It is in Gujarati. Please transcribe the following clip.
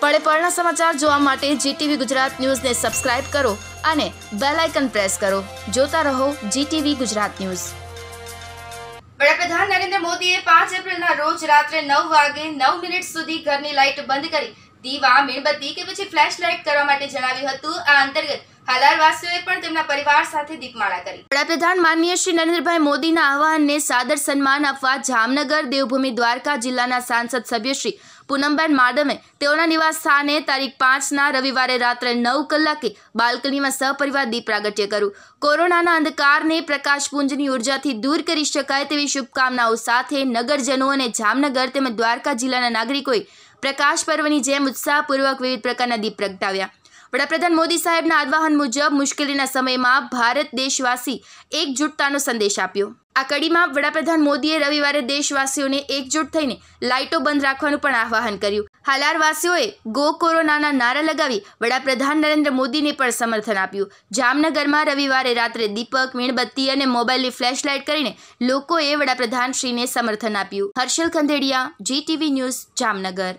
પળે સમાચાર જોવા માટે જીટીવી ગુજરાત ન્યૂઝને સબસ્ક્રાઇબ કરો અને બેલ આઇકન પ્રેસ કરો. જોતા રહો જીટીવી ગુજરાત ન્યૂઝ. વડાપ્રધાન નરેન્દ્ર મોદીએ પાંચ એપ્રિલના રોજ રાત્રે નવ વાગે નવ મિનિટ સુધી ઘરની લાઇટ બંધ કરી દીવા, મીણબત્તી કે પછી ફ્લેશ લાઇટ કરવા માટે જણાવ્યું હતું. આ અંતર્ગત હાલારવાસીઓએ પણ તેમના પરિવાર સાથે દીપમાળા કરી. વડાપ્રધાન માનનીય શ્રી નરેન્દ્રભાઈ મોદીના આહવાનને સાદર સન્માન આપવા જામનગર, દેવભૂમિ, દ્વારકા જિલ્લાના સાંસદ સભ્ય શ્રી પૂનમબેન માડમે તેઓના નિવાસ સ્થાને તારીખ પાંચના રવિવારે રાત્રે નવ કલાકે બાલ્કનીમાં સહપરિવાર દીપ પ્રાગટ્ય કર્યું. કોરોનાના અંધકારને પ્રકાશપુંજની ઉર્જાથી દૂર કરી શકાય તેવી શુભકામનાઓ સાથે નગરજનો અને જામનગર તેમજ દ્વારકા જિલ્લાના નાગરિકોએ પ્રકાશ પર્વની જેમ ઉત્સાહપૂર્વક વિવિધ પ્રકારના દીપ પ્રગટાવ્યા. વડાપ્રધાન મોદી સાહેબના આહ્વાન મુજબ મુશ્કેલીના સમયમાં ભારત દેશવાસી એકજૂટતાનો સંદેશ આપ્યો. આ કડીમાં વડાપ્રધાન મોદીએ રવિવારે દેશવાસીઓને એકજૂટ થઈને લાઇટો બંધ રાખવાનું પણ આહ્વાન કર્યું. હાલારવાસીઓએ ગો કોરોનાના નારા લગાવી વડાપ્રધાન નરેન્દ્ર મોદીને પણ સમર્થન આપ્યું. જામનગરમાં રવિવારે રાત્રે દીપક, મીણબત્તી અને મોબાઈલની ફ્લેશલાઇટ કરીને લોકોએ વડાપ્રધાનશ્રીને સમર્થન આપ્યું. Harshal Khandediya, GTV news, Jamnagar.